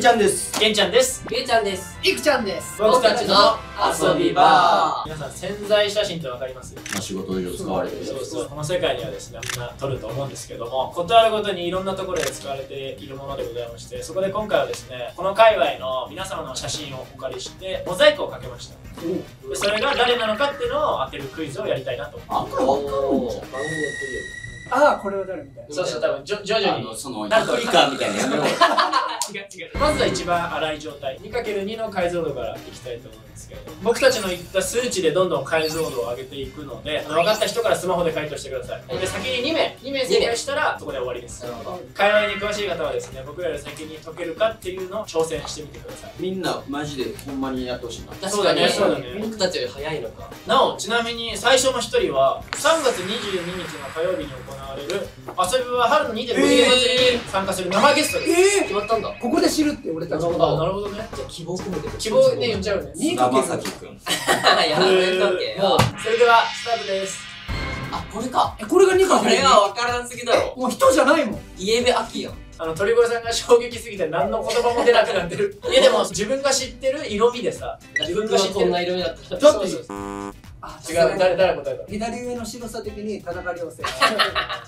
りちゃんです。けんちゃんです。ゆうちゃんです。いくちゃんです。僕たちの遊び場。ー皆さん潜在写真ってわかります？まあ仕事上使われてるそうそう。この世界にはですねみんな撮ると思うんですけどもことあるごとにいろんなところで使われているものでございましてそこで今回はですねこの界隈の皆様の写真をお借りしてモザイクをかけました。でそれが誰なのかっていうのを当てるクイズをやりたいなとあこれ分かるんじゃん番組やってああこれは誰みたいな。そうそう多分じょ徐々に。あのそのパプリカみたいなやめろ 違う違う。まずは一番粗い状態。2×2 の解像度からいきたいと思うんですけど僕たちの言った数値でどんどん解像度を上げていくので分かった人からスマホで回答してください。で先に2名2名正解したらそこで終わりです。るなるほど界隈に詳しい方はですね僕らより先に解けるかっていうのを挑戦してみてください。みんなマジでほんまにやってほしいな。そうだねそうだね。僕たちより早いのか。なおちなみに最初の1人は3月22日の火曜日に行われる遊びは春の2.5次元祭りに参加する生ゲストです、え決まったんだ。ー、ここで知るって俺たちなるほど。あなるほどね。じゃあ希望込めて。希望ね言っちゃうね。いい菅田将暉くん。やめとけよ。それではスタートです。あこれか。えこれが2かこれは分からんすぎだろ。もう人じゃないもん。イエベアキやんあの鳥越さんが衝撃すぎて何の言葉も出なくなってる。いやでも自分が知ってる色味でさ自分が知ってる。こんな色味だった。らだってそうそうあ違う誰誰答えた左上の白さ的に田中亮生。確か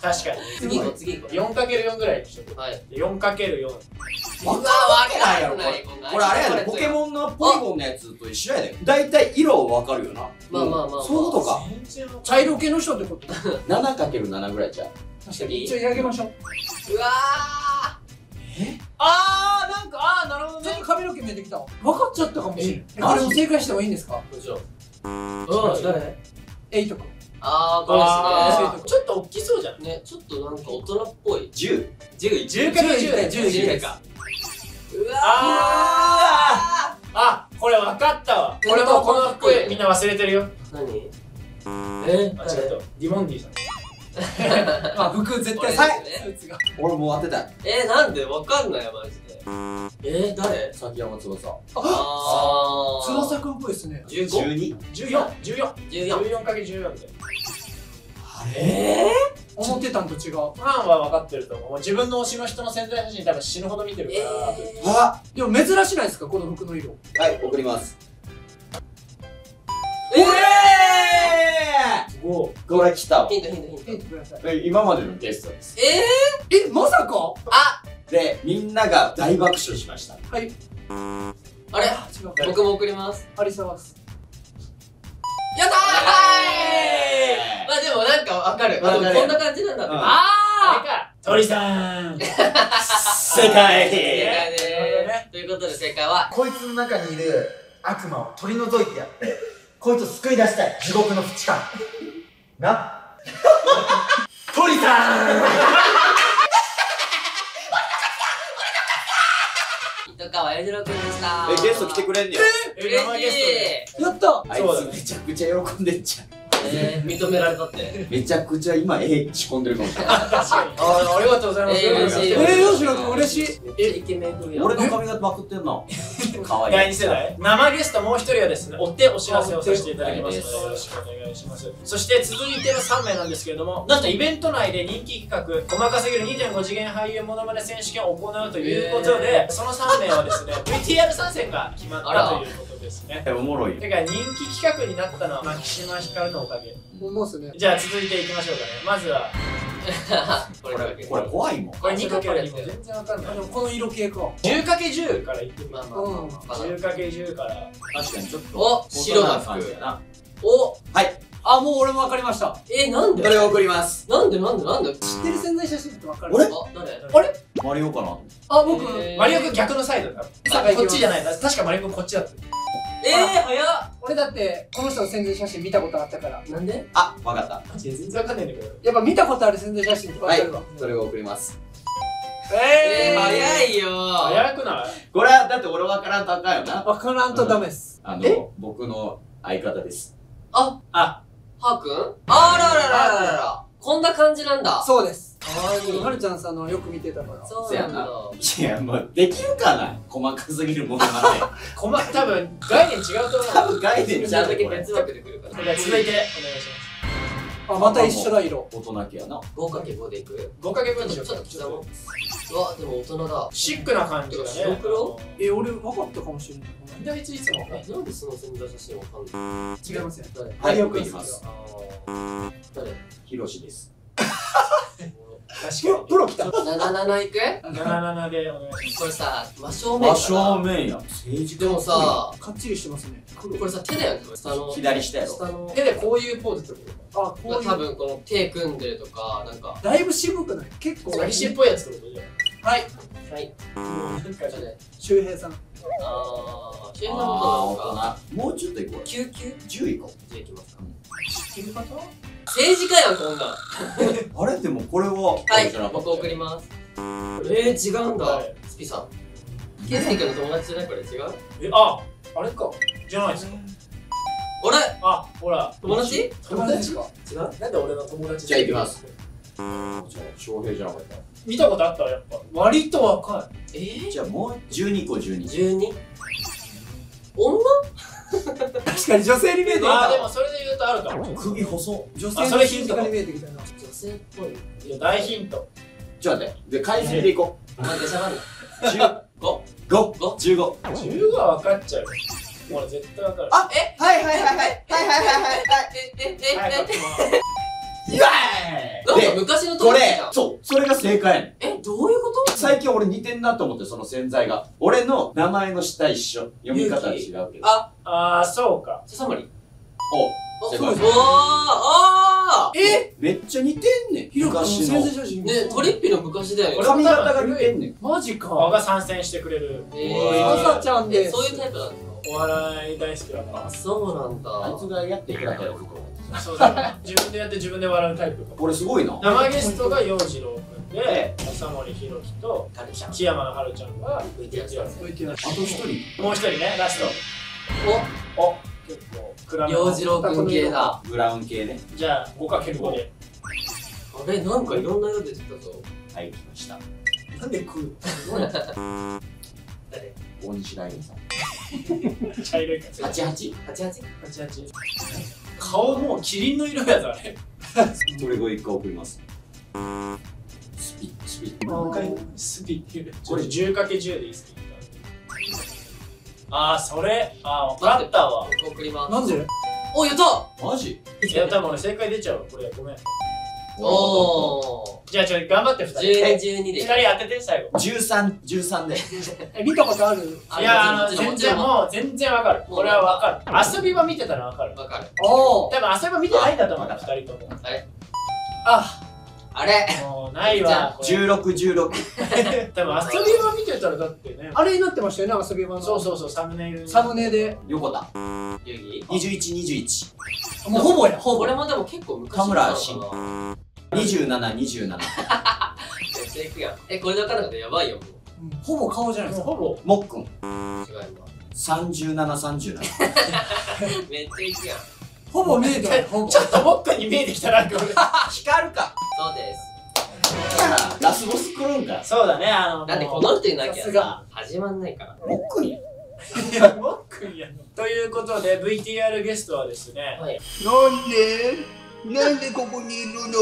に。次行こう次行こ 4×4 ぐらいにしとはい。で 4×4 わかんないやろこれ。これあれやでポケモンのポリゴンのやつと一緒やで。大体色わかるよな。まあまあまあまあ。そういうことか。茶色系の人ってこと 7×7 ぐらいじゃん確かに。一応やげましょう。うわあーなんかあーなるほどね。ちょっと髪の毛見えてきた。わ分かっちゃったかもしれないええこれも正解してもいいんですか？うん誰？エイト君。あーこれあーちょっと大きそうじゃんですね。ねちょっとなんか大人っぽい。10 10 10×10 10 10ですかうわあー。あこれ分かったわ。俺もこの服みんな忘れてるよ。何？え？あ違ったディモンディさん。まあ服絶対俺さですね。スーツが俺もう当てたい。えなんで？わかんないよマジでえ誰？崎山翼。あー。翼くんっぽいですね。15? 12 1414 14 14×14 で。あれ？思ってたんと違う。ファンは分かってると思う。自分の推しの人の潜在写真多分死ぬほど見てるから、えあでも珍しないですか？この服の色。はい送ります。ー！えおこれ来たヒントヒントヒント。ヒントください。今までのゲストです。ええまさか？ー、あでみんなが大爆笑しました。はい。あれ？あ違う。僕も送ります。有沢ですやったー！まあでもなんかわかる。わかる。こんな感じなんだって。うん。ああ鳥さん。世界。正解ですということで正解は？こいつの中にいる悪魔を取り除いてやって、こいつを救い出したい。地獄の淵から。な。鳥さん糸川裕次郎くんでした。えゲスト来てくれんねや。え生ゲストで。やった。あいそうだね。つめちゃくちゃ喜んでんじゃん。えー、認められたって。めちゃくちゃ今絵仕込んでるかもしれない確かにあありがとうございます、えー嬉しい。えー、よしろくん嬉しい。めっちゃイケメン風や。ん俺の髪型まくってんのかわいい第2世代？生ゲストもう一人はですね追ってお知らせをさせていただきます。のではいよろしくお願いします。そして続いての3名なんですけれどもなんとイベント内で人気企画細かすぎる2.5次元俳優モノマネ選手権を行うということで、その3名はですね VTR 参戦が決まったということですね。えおもろい。よてか人気企画になったのは牧島ひかるのおかげ。もうっすね。じゃあ続いていきましょうかね。まずはこれこれこれ怖いもん。これ 2×2 も全然わかんないあでもこの色系か 10×10 からいってみまあままあまあ。まあ、10×10 から。確かにちょっとお白が感じやなお。はい。あもう俺も分かりました。えなんで？これを送ります。なんで？なんで？なんで？知ってる潜在写真って分かる？俺あ誰マリオかな。あ僕、えー。マリオ君逆のサイドだこっちじゃない。確かマリオ君こっちだったえー、早っ。俺だってこの人の潜在写真見たことあったから。なんで？あわかった。マジで全然わかんないんだけど。やっぱ見たことある潜在写真って分かはいるわ、それを送ります。えー、早いよ。早くない？これはだって俺わからんとあかんよな。分からんとダメっす、あえ？の僕の相方です。ああ。はーくんあらららららら。こんな感じなんだ。そうですはるちゃんさんのよく見てたから。そう。な。んだいやもうできるかな？細かすぎるものまで。こま多分概念違うと思う。多分概念ちゃちゃんだけうこれ別枠で来るから。じゃあ続いてお願いしあまた一緒だ色。大人系やな。5×5 でいく？5×5 にしちょっと刻もううわでも大人だ。シックな感じがね。白黒え俺分かったかもしれない。なんであいついつもえなんでその潜在写真わかんない違いますよ。誰？はい有岡僕いきます。誰？ひろしですプロ来た。77いく？に77でお願いしこれさ真正面真正面や。政治でもさかっちりしてますね。黒。これさ手だよね。下の。左下やろ。下の。ます手でこういうポーズってこあこういう。多分この手組んでるとかなんか。だいぶ渋くない？結構。と詐欺師っぽいやつってこと？じゃはい。はい。周平さん。ああのことなのかあ大人もうちょっといこう。救急10いこじゃあいきますか。知ってる方政治家やんこんな。あれでもこれは。はい僕送ります。えー、違うんだ、はいスピさん。ケイスケ君の友達じゃないこれ違う？えああれか。じゃないですか。俺？あほら。友達？友達か。違う？なんで俺の友達じゃあ行きます。じゃあ翔平じゃなかった見たことあった？わやっぱ。割と若い。えー、じゃあもう12個12 12女？確かに女性に見えてきた。あーでもそれとあるかも。首細。女あ性のヒンそれヒ見えてきたな。女性っぽいいや大ヒント。ちょっと待ってで回数でいこお前出しゃばんなう15 5 15 10が分かっちゃう俺絶対分かる。あはいはいはいはいはい。はいはいはいえええはいえイエーイなんかで昔のこれそうそれが正解やねんえどういうこと最近俺似てんなと思ってその洗剤が俺の名前の下一緒読み方は違うけどあああそうか笹森お正解。おーあえ？めっちゃ似てんねん。ひろくんの昔の。先生写真。ーねトリッピの昔だよ。ね髪型が似てんねん。マジか顔が参戦してくれる。え朝ちゃんでそういうタイプなんですかお笑い大好きだかあそうなんだ。あいつがやってくれたやつらそうだ。ね自分でやって自分で笑うタイプ。これすごいな。生ゲストが洋次郎君で浅森ひろきとカルちゃん木山の春ちゃんが VTR さん置いてないあと一人。もう一人ねラスト。お結構暗めの洋次郎君系だ。ブラウン系ね。じゃあ 5×5 で。あれなんかいろんな色出てたぞ。はい来ました。なんで食うすごいな誰？大西ライオンさん。茶色いから88 88 88顔もうキリンの色やぞあれ。これを一回送ります。スピッスピッもう一回スピっていうこれ 10×10 でいいっすか？ああそれ。ああ分かったわ。僕送りますなんで？おやった！マジ？いや多分俺正解出ちゃう。わこれごめん。おー。じゃあちょっと頑張って2人。12、12 2で。人当てて最後。13、13で。え見たことある？いやあの全然もう全然わかる。これはわかる。遊び場見てたらわかる。わかる。お多分遊び場見てないんだと思う2人とも。ああれ？もうないわこれ。16、16 多分遊び場見てたらだってね。あれになってましたよね遊び場の。そうそうそうサムネイル。にサムネで。横田。遊戯？21、21もうほぼやこれもでも結構昔田村の慎かな27、27めっちゃいくやんえこれで分からなかやばいよもう。んほぼ顔じゃないですか。ほぼ。もっくん。う違います37、37 めっちゃいくやん。ほぼ見えてない。ほぼ。ちょっともっくんに見えてきたなんか俺光るかそうですラスボそうだねあのだってこの人いなきゃささすが。始まんないから。もっくんや。もっくんや。のということで VTR ゲストはですねはい。なんで？なんでここにいるの？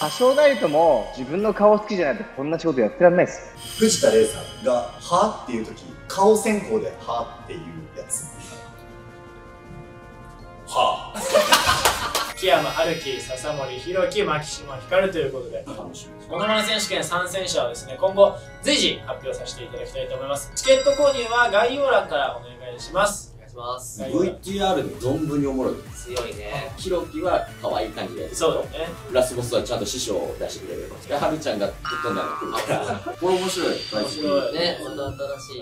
多少なりとも自分の顔好きじゃないとこんな仕事やってらんないっす。藤田玲さんが「は?」っていう時顔先行で「は?」っていうやつ。は木山春樹笹森弘樹牧島光ということで楽しみモノマネ選手権参戦者はですね今後随時発表させていただきたいと思います。チケット購入は概要欄からお願いします。お願いします。VTR で存分におもろい強いね。ひろきは可愛い感じでそうだね。ラスボスはちゃんと師匠を出してくれるではるちゃんがぶっ飛んだの来るから。これ面白い。面白い。ねまた新しい